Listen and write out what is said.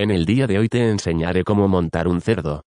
En el día de hoy te enseñaré cómo montar un cerdo.